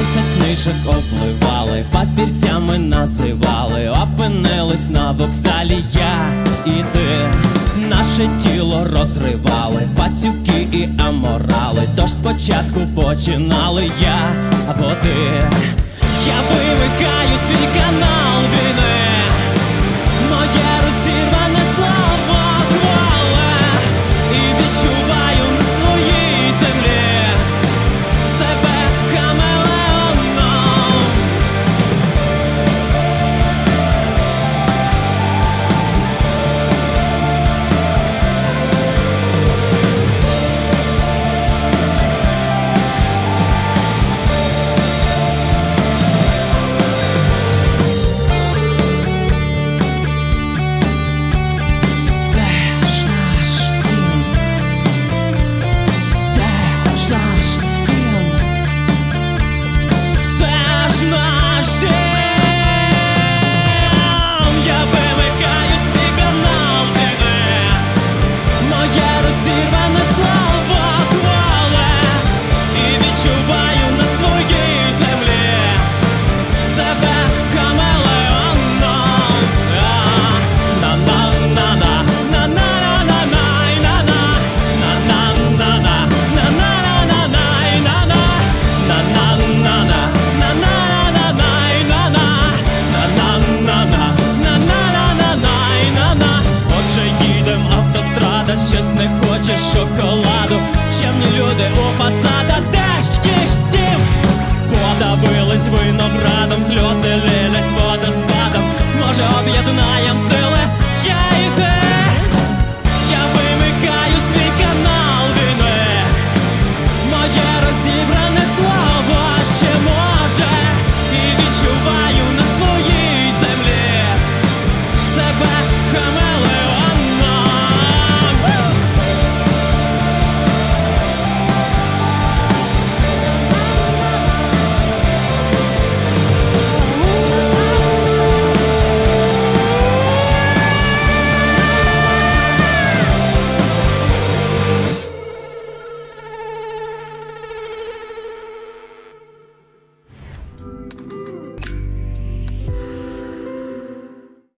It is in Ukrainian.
Десять книжок опливали, папірцями називали, опинились на вокзалі я і ти. Наше тіло розривали, пацюки і аморали. Тож спочатку починали я або ти. Я вимикаю свій канал Моє розірване щось не хочеш шоколаду, чемні люди у фасада дещ їж дім? Подавились виноградом, сльози лились водоспадом, може об'єднаємось